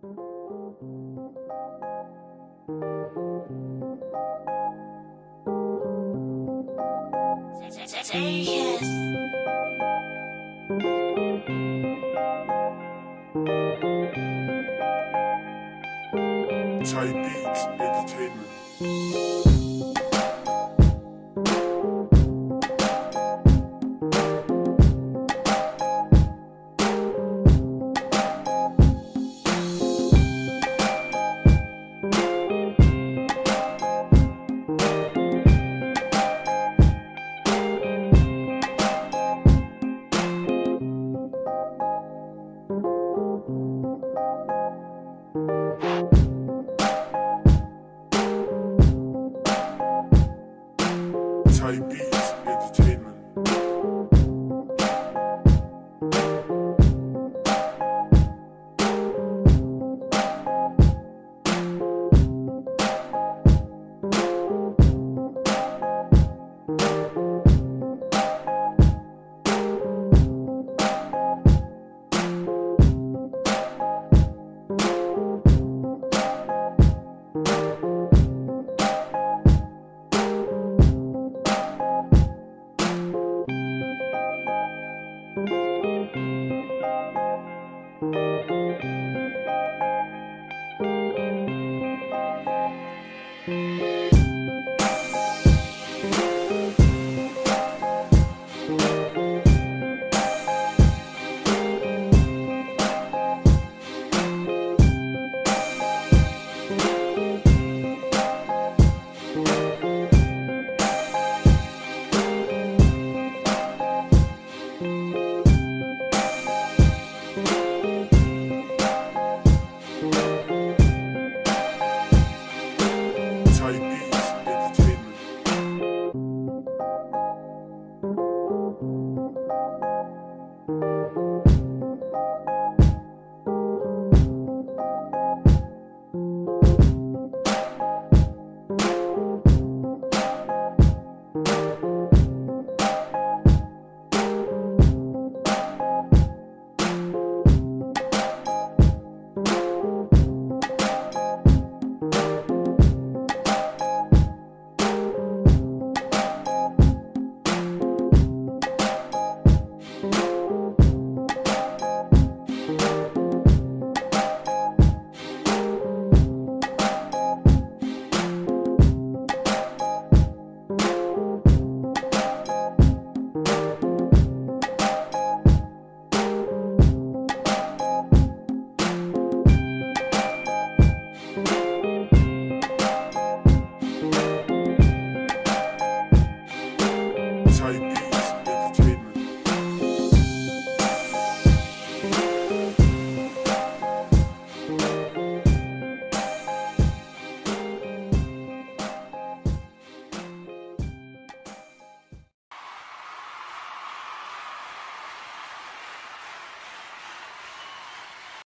Say yes. Type Beats Entertainment. type beats.